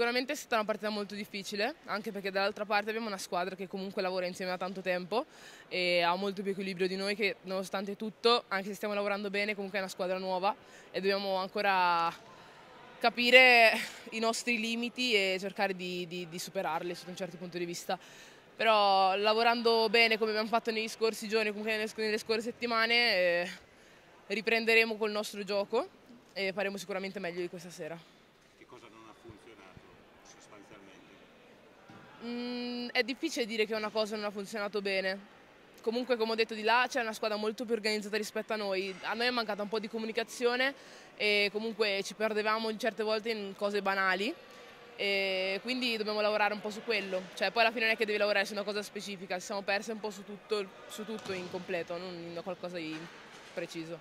sicuramente è stata una partita molto difficile, anche perché dall'altra parte abbiamo una squadra che comunque lavora insieme da tanto tempo e ha molto più equilibrio di noi che nonostante tutto, anche se stiamo lavorando bene, comunque è una squadra nuova e dobbiamo ancora capire i nostri limiti e cercare di, di, di superarli sotto un certo punto di vista. Però lavorando bene come abbiamo fatto negli scorsi giorni, comunque nelle, scorse settimane, eh, riprenderemo col nostro gioco e faremo sicuramente meglio di questa sera. Che cosa non ha funzionato sostanzialmente? Mm, è difficile dire che una cosa non ha funzionato bene. Comunque, come ho detto di là, c'è una squadra molto più organizzata rispetto a noi. A noi è mancata un po' di comunicazione e comunque ci perdevamo certe volte in cose banali. E quindi dobbiamo lavorare un po' su quello. Cioè, poi alla fine non è che devi lavorare su una cosa specifica, ci siamo persi un po' su tutto, su tutto in completo, non in qualcosa di preciso.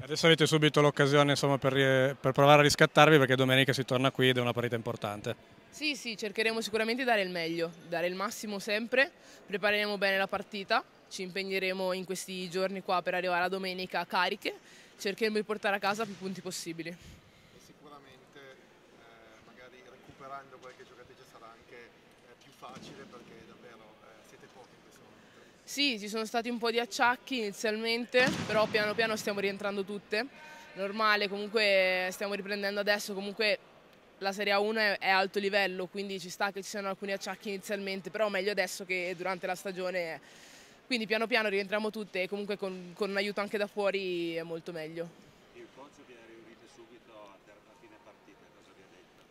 Adesso avete subito l'occasione per, per, provare a riscattarvi perché domenica si torna qui ed è una partita importante. Sì, sì, cercheremo sicuramente di dare il meglio, dare il massimo sempre, prepareremo bene la partita, ci impegneremo in questi giorni qua per arrivare a domenica cariche, cercheremo di portare a casa più punti possibili. E sicuramente eh, magari recuperando qualche giocatrice sarà anche eh, più facile perché davvero eh, siete pochi in questo momento. Sì, ci sono stati un po' di acciacchi inizialmente, però piano piano stiamo rientrando tutte. Normale, comunque stiamo riprendendo adesso, comunque la Serie A1 è alto livello, quindi ci sta che ci siano alcuni acciacchi inizialmente, però meglio adesso che durante la stagione. Quindi piano piano rientriamo tutte e comunque con, con un aiuto anche da fuori è molto meglio. Il coach viene riunito subito a, fine partita, cosa vi ha detto?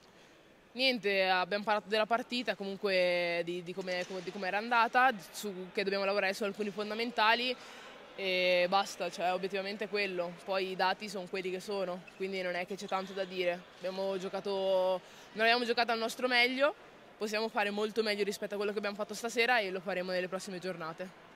Niente, abbiamo parlato della partita, comunque di, di come, com era andata, su, che dobbiamo lavorare su alcuni fondamentali e basta, cioè obiettivamente quello. Poi i dati sono quelli che sono, quindi non è che c'è tanto da dire. Abbiamo giocato, non abbiamo giocato al nostro meglio, possiamo fare molto meglio rispetto a quello che abbiamo fatto stasera e lo faremo nelle prossime giornate.